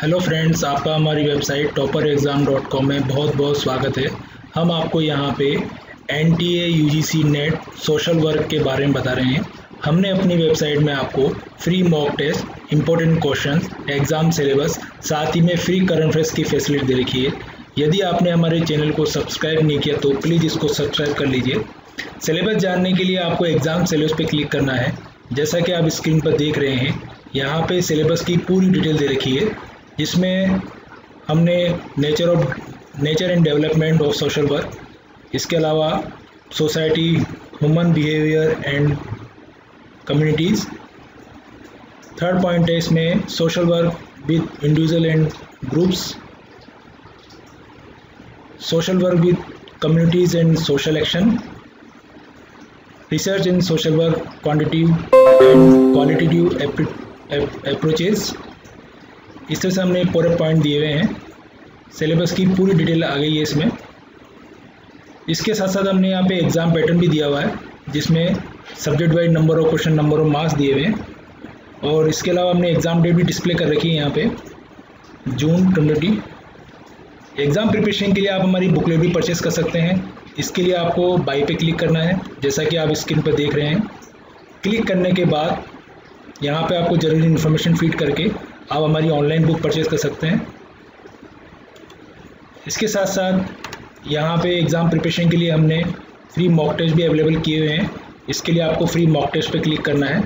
Hello friends आपका हमारी website topper exam dot com में बहुत बहुत स्वागत है। हम आपको यहाँ पे N T A U G C net social work के बारे में बता रहे हैं। हमने अपनी वेबसाइट में आपको free mock test important question exam syllabus साथ ही में फ्री करंट अफेयर्स की फैसिलिटी दे रखी है। यदि आपने हमारे चैनल को सब्सक्राइब नहीं किया तो प्लीज़ इसको सब्सक्राइब कर लीजिए। सिलेबस जानने के लिए आपको एग्ज़ाम सिलेबस पे क्लिक करना है। जैसा कि आप स्क्रीन पर देख रहे हैं, यहाँ पे सिलेबस की पूरी डिटेल दे रखी है। जिसमें हमने nature of nature and development of social work इसके अलावा society human behaviour and communities third point है इसमें social work with individual and groups social work with communities and social action research in social work quantitative and qualitative approaches इस तरह से हमने पूरे point दिए हुए हैं। सिलेबस की पूरी डिटेल आ गई है इसमें। इसके साथ साथ हमने यहाँ पे एग्ज़ाम पैटर्न भी दिया हुआ है, जिसमें subject wise number of question number of marks दिए हुए हैं। और इसके अलावा हमने एग्ज़ाम डेट भी डिस्प्ले कर रखी है यहाँ पे जून ट्वेंटी एग्ज़ाम प्रिपरेशन के लिए आप हमारी बुकलेट भी परचेस कर सकते हैं। इसके लिए आपको बाई पे क्लिक करना है, जैसा कि आप स्क्रीन पर देख रहे हैं। क्लिक करने के बाद यहाँ पे आपको ज़रूरी इन्फॉर्मेशन फ़ीड करके आप हमारी ऑनलाइन बुक परचेज कर सकते हैं। इसके साथ साथ यहाँ पे एग्ज़ाम प्रिपरेशन के लिए हमने फ्री मॉक टेस्ट भी अवेलेबल किए हुए हैं। इसके लिए आपको फ्री मॉक टेस्ट पे क्लिक करना है।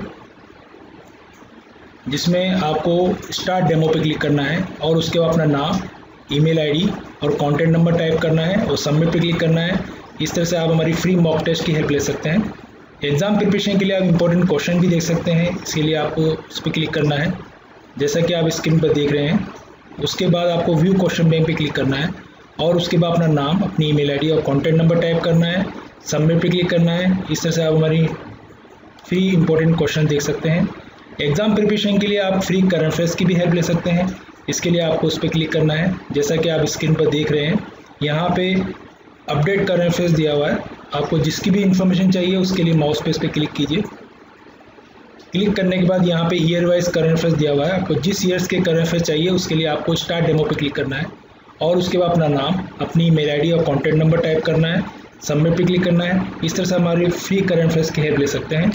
जिसमें आपको स्टार्ट डेमो पे क्लिक करना है और उसके बाद अपना नाम ईमेल आईडी और कॉन्टैक्ट नंबर टाइप करना है और सबमिट पे क्लिक करना है। इस तरह से आप हमारी फ्री मॉक टेस्ट की हेल्प ले सकते हैं। एग्ज़ाम प्रिपरेशन के लिए आप इंपॉर्टेंट क्वेश्चन भी देख सकते हैं। इसके लिए आपको उस पर क्लिक करना है। जैसा कि आप स्क्रीन पर देख रहे हैं, उसके बाद आपको व्यू क्वेश्चन बैंक पे क्लिक करना है और उसके बाद अपना नाम, अपनी ईमेल आईडी और कॉन्टैक्ट नंबर टाइप करना है सबमिट पे क्लिक करना है। इस तरह से आप हमारी फ्री इंपॉर्टेंट क्वेश्चन देख सकते हैं। एग्ज़ाम प्रिपरेशन के लिए आप फ्री करंट अफेयर्स की भी हेल्प ले सकते हैं। इसके लिए आपको उस पर क्लिक करना है। जैसा कि आप स्क्रीन पर देख रहे हैं, यहाँ पे अपडेट करंट अफेयर्स दिया हुआ है। आपको जिसकी भी इंफॉर्मेशन चाहिए, उसके लिए माउस पे इस पर क्लिक कीजिए। क्लिक करने के बाद यहाँ पे ईयर वाइज करंट अफेयर्स दिया हुआ है। आपको जिस ईयर्स के करंट अफेयर्स चाहिए, उसके लिए आपको स्टार्ट डेमो पे क्लिक करना है। और उसके बाद अपना नाम, अपनी मेल आईडी और कॉन्टैक्ट नंबर टाइप करना है। सबमिट पे क्लिक करना है। इस तरह से हमारी फ्री करंट अफेयर्स की हेल्प ले सकते हैं।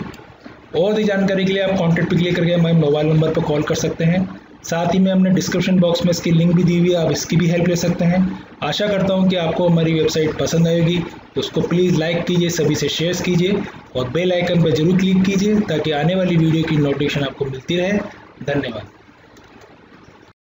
और भी जानकारी के लिए आप कॉन्टैक्ट पे क्लिक करके हमारे मोबाइल नंबर पर कॉल कर सकते हैं। साथ ही में हमने डिस्क्रिप्शन बॉक्स में इसकी लिंक भी दी हुई है। आप इसकी भी हेल्प ले सकते हैं। आशा करता हूँ कि आपको हमारी वेबसाइट पसंद आएगी। तो उसको प्लीज़ लाइक कीजिए, सभी से शेयर कीजिए और बेल आइकन पर ज़रूर क्लिक कीजिए ताकि आने वाली वीडियो की नोटिफिकेशन आपको मिलती रहे। धन्यवाद।